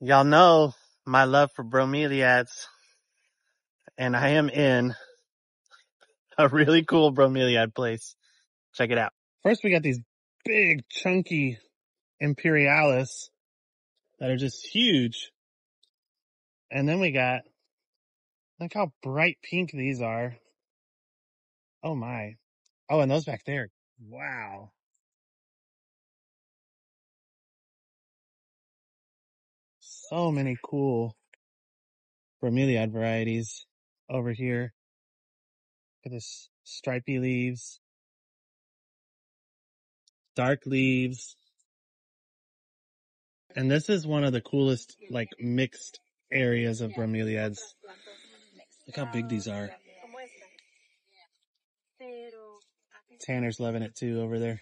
Y'all know my love for bromeliads, and I am in a really cool bromeliad place. Check it out. First, we got these big, chunky imperialis that are just huge. And then we got, look how bright pink these are. Oh my. Oh, and those back there. Wow. So many cool bromeliad varieties over here. Look at this stripy leaves, dark leaves. And this is one of the coolest, like mixed areas of bromeliads. Look how big these are. Tanner's loving it too over there.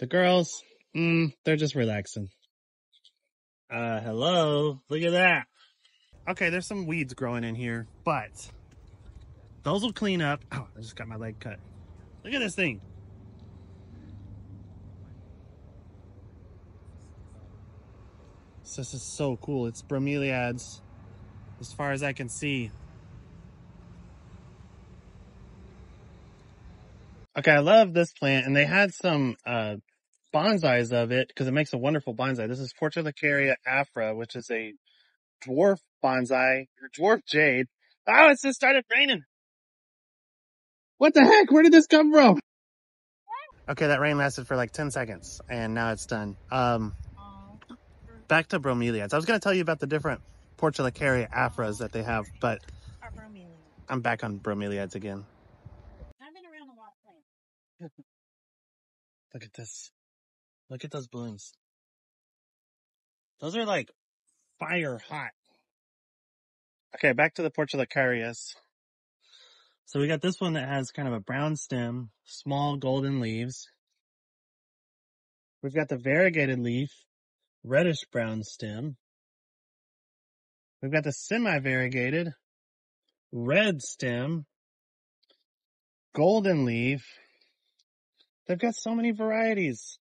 The girls, mm, they're just relaxing. Uh, hello. Look at that. Okay, there's some weeds growing in here, but those will clean up. Oh, I just got my leg cut. Look at this thing. This is so cool. It's bromeliads as far as I can see. Okay, I love this plant, and they had some uh, bonsais of it because it makes a wonderful bonsai. This is Portulacaria afra, which is a dwarf bonsai, or dwarf jade. Oh, it just started raining. What the heck? Where did this come from? Okay, that rain lasted for like 10 seconds, and now it's done. Um, back to bromeliads. I was going to tell you about the different Portulacaria afras that they have, but I'm back on bromeliads again. I've been around a lot of plants. Look at this. Look at those blooms. Those are like fire hot. Okay, back to the porch of the Portulacarias. So we got this one that has kind of a brown stem, small golden leaves. We've got the variegated leaf, reddish brown stem. We've got the semi-variegated, red stem, golden leaf. They've got so many varieties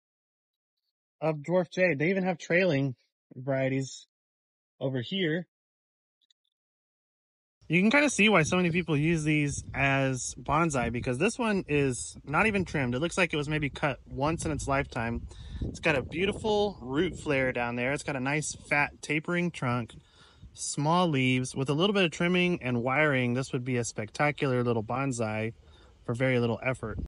of dwarf jade. They even have trailing varieties over here. You can kind of see why so many people use these as bonsai because this one is not even trimmed. It looks like it was maybe cut once in its lifetime. It's got a beautiful root flare down there. It's got a nice fat tapering trunk, small leaves. With a little bit of trimming and wiring, this would be a spectacular little bonsai for very little effort.